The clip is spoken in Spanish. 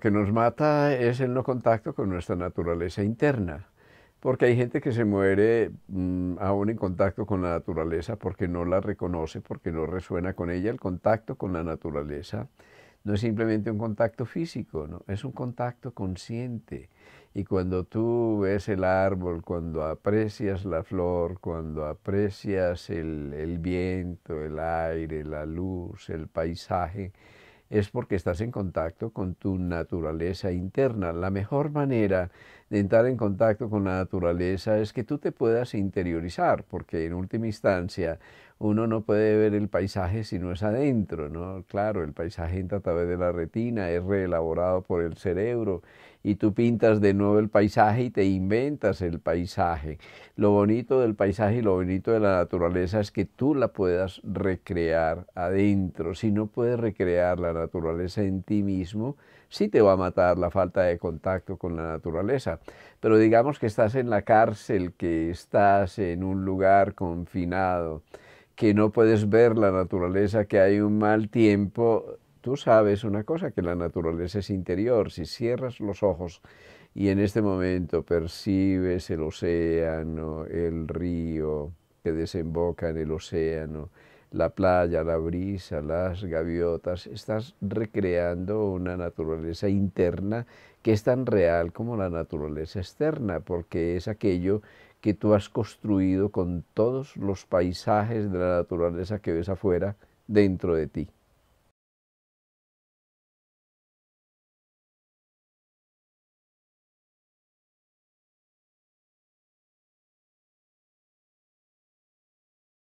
que nos mata es el no contacto con nuestra naturaleza interna, porque hay gente que se muere mm, aún en contacto con la naturaleza porque no la reconoce, porque no resuena con ella. El contacto con la naturaleza no es simplemente un contacto físico, ¿no? es un contacto consciente. Y cuando tú ves el árbol, cuando aprecias la flor, cuando aprecias el viento, el aire, la luz, el paisaje, es porque estás en contacto con tu naturaleza interna. La mejor manera de entrar en contacto con la naturaleza es que tú te puedas interiorizar, porque en última instancia uno no puede ver el paisaje si no es adentro, ¿no? Claro, el paisaje entra a través de la retina, es reelaborado por el cerebro y tú pintas de nuevo el paisaje y te inventas el paisaje. Lo bonito del paisaje y lo bonito de la naturaleza es que tú la puedas recrear adentro. Si no puedes recrear la naturaleza en ti mismo, sí te va a matar la falta de contacto con la naturaleza. Pero digamos que estás en la cárcel, que estás en un lugar confinado, que no puedes ver la naturaleza, que hay un mal tiempo, tú sabes una cosa, que la naturaleza es interior. Si cierras los ojos y en este momento percibes el océano, el río que desemboca en el océano, la playa, la brisa, las gaviotas, estás recreando una naturaleza interna que es tan real como la naturaleza externa, porque es aquello que tú has construido con todos los paisajes de la naturaleza que ves afuera dentro de ti.